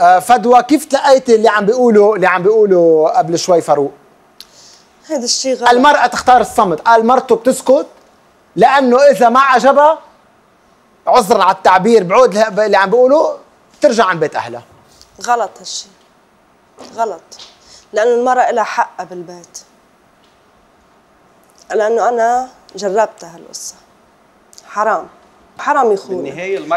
آه، فدوى كيف تلقيتي اللي عم بيقولوا اللي عم بيقولوا قبل شوي فاروق؟ هذا الشيء غلط. المرأة تختار الصمت. قال مرته بتسكت لأنه إذا ما عجبها عذرا على التعبير بعود اللي عم بيقولوا ترجع عن بيت أهلها. غلط هالشيء. غلط. لأنه المرأة لها حق بالبيت. لأنه أنا جربت هالقصة. حرام. حرام يخون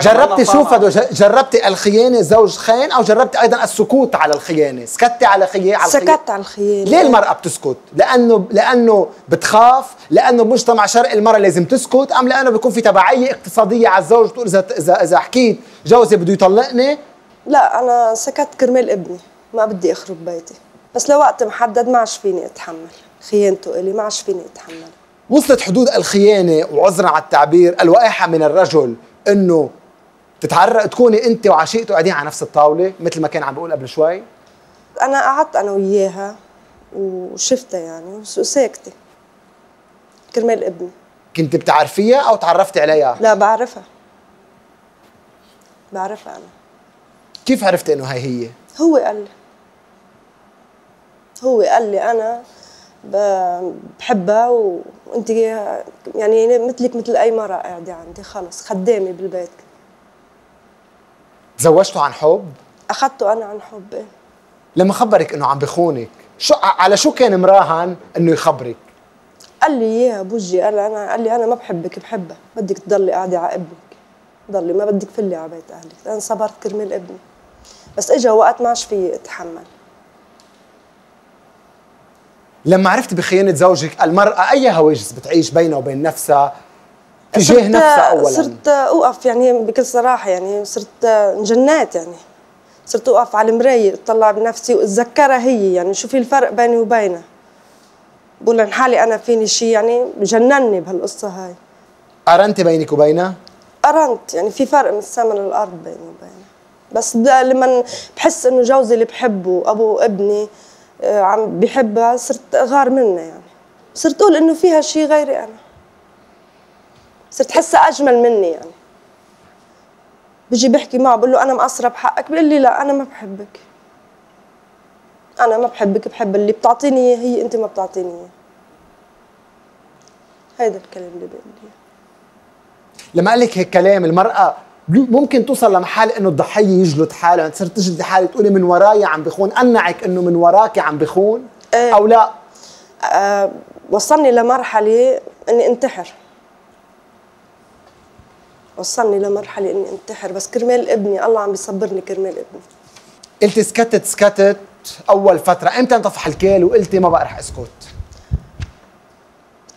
جربتي شو فدو جربتي الخيانة زوج خاين أو جربتي أيضا السكوت على الخيانة؟ سكتي على خيانة على الخيانة سكت على الخيانة. ليه المرأة بتسكت؟ لأنه لأنه بتخاف، لأنه بمجتمع شرقي المرأة لازم تسكت، أم لأنه بيكون في تبعية اقتصادية على الزوج؟ بتقول إذا إذا إذا حكيت جوزي بده يطلقني؟ لا أنا سكت كرمال ابني. ما بدي أخرب بيتي. بس لوقت محدد ما عادش فيني أتحمل. خيانته إلي ما عادش فيني أتحمل. وصلت حدود الخيانة وعذرا على التعبير الوقاحة من الرجل إنه تتعرق تكوني أنت وعشيقته قاعدين على نفس الطاولة مثل ما كان عم بقول قبل شوي. أنا قعدت أنا وياها وشفتها يعني وساكتة. كرمال ابني. كنت بتعرفيها أو تعرفتي عليها؟ لا بعرفها. بعرفها أنا. كيف عرفتي إنه هاي هي؟ هو قال لي. هو قال لي أنا بحبها و- وانت يعني مثلك مثل أي مرة قاعدة عندي خلص خدامة بالبيت تزوجتوا عن حب؟ اخذته أنا عن حب إيه. لما خبرك إنه عم بخونك شو على شو كان مراهن إنه يخبرك؟ قال لي إياها بوجي قال أنا قال لي أنا ما بحبك بحبها بدك تضلي قاعدة على ابنك ضلي ما بدك فلي على بيت أهلك أنا صبرت كرمال ابني بس اجى وقت ما عادش في أتحمل لما عرفت بخيانة زوجك المرأة أي هواجس بتعيش بينها وبين نفسها؟ تجاه نفسها أولا. صرت أوقف يعني بكل صراحة يعني صرت انجنات يعني. صرت أوقف على المراية أطلع بنفسي وأتذكرها هي يعني. شوفي الفرق بيني وبينها؟ بقول عن حالي أنا فيني شيء يعني جنني بهالقصة هاي. قارنتي بينك وبينها؟ قرنت يعني في فرق من السما للأرض بيني وبينها. بس لما بحس إنه جوزي اللي بحبه أبو ابني عم بحبها صرت غار منها يعني. صرت أقول إنه فيها شيء غيري أنا. صرت حسها أجمل مني يعني. بيجي بحكي معه بقول له أنا مقصرة بحقك بيقول لي لا أنا ما بحبك. أنا ما بحبك بحب اللي بتعطيني إياه هي أنت ما بتعطيني إياه. هيدا الكلام اللي بيقول لي. لما قال لك كلام المرأة ممكن توصل لمحل إنه الضحية يجلد حاله تصير تجلدي حالك تقولي من وراي عم بخون قنعك إنه من وراك عم بخون؟ إيه. أو لا؟ آه، وصلني لمرحلة إني انتحر. وصلني لمرحلة إني انتحر بس كرمال ابني الله عم بيصبرني كرمال ابني. قلتي سكتت سكتت أول فترة إمتى انطفح الكيل؟ وقلتي ما بقى رح أسكت.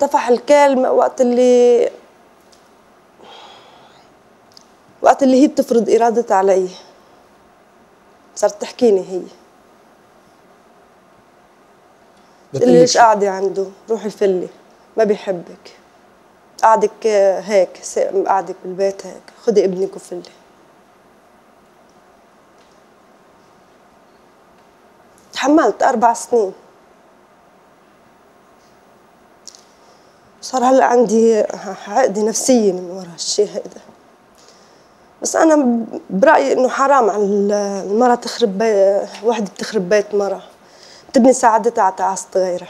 طفح الكلمة وقت اللي وقت اللي هي بتفرض إرادتها علي. صارت تحكيني هي. بتقلك ليش؟ قاعدة عنده؟ روحي فلي ما بيحبك. قعدك آه، هيك قعدك بالبيت هيك. خدي ابنك وفلي تحملت أربع سنين. صار هلأ عندي عقدة نفسية من ورا هالشيء هذا بس أنا برأيي إنه حرام على المرأة تخرب بي... وحدة تخرب بيت مرة تبني سعادتها على تعاسة غيرها